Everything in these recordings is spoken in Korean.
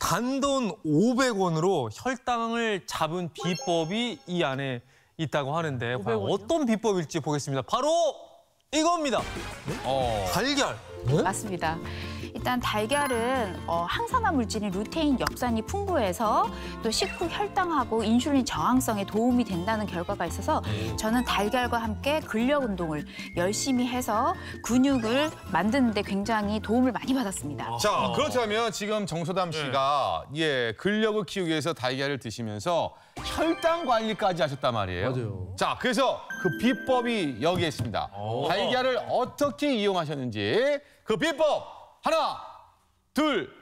단돈 500원으로 혈당을 잡은 비법이 이 안에 있다고 하는데 과연 500 원이요? 어떤 비법일지 보겠습니다. 바로 이겁니다. 어. 달걀. 맞습니다. 일단 달걀은 어, 항산화 물질인 루테인, 엽산이 풍부해서 또 식후 혈당하고 인슐린 저항성에 도움이 된다는 결과가 있어서 저는 달걀과 함께 근력 운동을 열심히 해서 근육을 만드는 데 굉장히 도움을 많이 받았습니다. 자, 그렇다면 지금 정소담 씨가 예, 근력을 키우기 위해서 달걀을 드시면서 혈당 관리까지 하셨단 말이에요. 맞아요. 자, 그래서 그 비법이 여기에 있습니다. 달걀을 어떻게 이용하셨는지 그 비법 하나, 둘,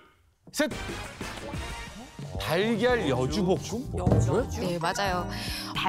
셋. 달걀 여주볶음? 네, 맞아요.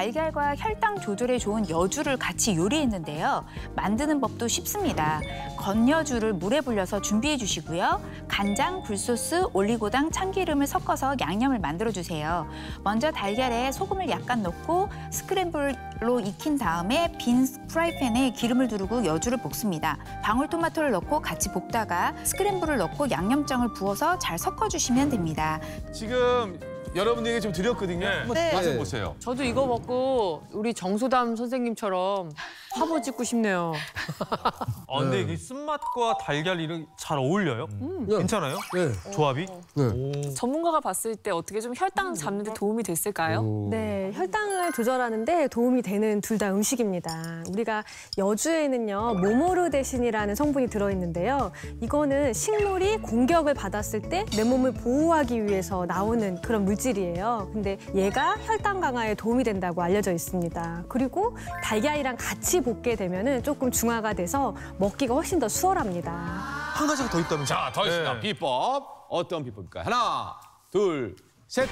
달걀과 혈당 조절에 좋은 여주를 같이 요리했는데요. 만드는 법도 쉽습니다. 건여주를 물에 불려서 준비해 주시고요. 간장, 굴소스, 올리고당, 참기름을 섞어서 양념을 만들어 주세요. 먼저 달걀에 소금을 약간 넣고 스크램블로 익힌 다음에 빈 프라이팬에 기름을 두르고 여주를 볶습니다. 방울토마토를 넣고 같이 볶다가 스크램블을 넣고 양념장을 부어서 잘 섞어 주시면 됩니다. 지금 여러분들에게 좀 드렸거든요. 한번 네. 맛을 보세요. 저도 이거 먹고 우리 정소담 선생님처럼 화보 찍고 싶네요. 아, 근데 이게 쓴맛과 달걀 이렇게 잘 어울려요? 괜찮아요? 네. 조합이? 네. 오. 전문가가 봤을 때 어떻게 좀 혈당 잡는 데 도움이 됐을까요? 네, 혈당을 조절하는 데 도움이 되는 둘 다 음식입니다. 우리가 여주에는요, 모모르데신이라는 성분이 들어있는데요. 이거는 식물이 공격을 받았을 때 내 몸을 보호하기 위해서 나오는 그런 물질이에요. 근데 얘가 혈당 강화에 도움이 된다고 알려져 있습니다. 그리고 달걀이랑 같이 볶게 되면은 조금 중화가 돼서 먹기가 훨씬 더 수월합니다. 한 가지가 더 있다면서요? 자, 더 있습니다. 네. 비법. 어떤 비법일까요? 하나, 둘, 셋.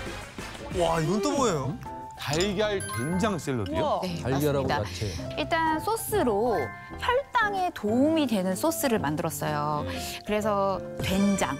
와, 이건 또 뭐예요? 달걀 된장 샐러드요? 네, 달걀하고 맞습니다. 야채. 일단 소스로 혈당에 도움이 되는 소스를 만들었어요. 그래서 된장.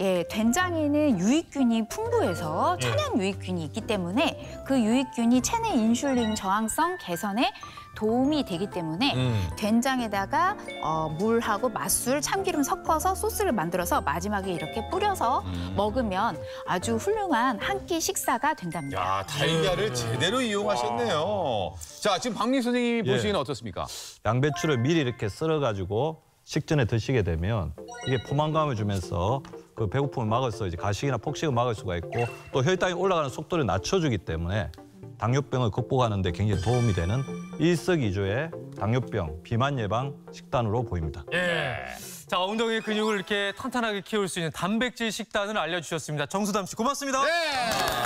예, 된장에는 유익균이 풍부해서 천연 유익균이 있기 때문에 그 유익균이 체내 인슐린 저항성 개선에 도움이 되기 때문에 된장에다가 어, 물하고 맛술, 참기름 섞어서 소스를 만들어서 마지막에 이렇게 뿌려서 먹으면 아주 훌륭한 한 끼 식사가 된답니다. 야, 달걀을 제대로 이용하셨네요. 자, 지금 박민 선생님이 예. 보시기에는 어떻습니까? 양배추를 미리 이렇게 썰어가지고 식전에 드시게 되면 이게 포만감을 주면서 그 배고픔을 막아서 이제 가식이나 폭식을 막을 수가 있고 또 혈당이 올라가는 속도를 낮춰주기 때문에 당뇨병을 극복하는 데 굉장히 도움이 되는 일석이조의 당뇨병, 비만 예방 식단으로 보입니다. 예. 자, 엉덩이 근육을 이렇게 탄탄하게 키울 수 있는 단백질 식단을 알려주셨습니다. 정수담 씨, 고맙습니다. 네.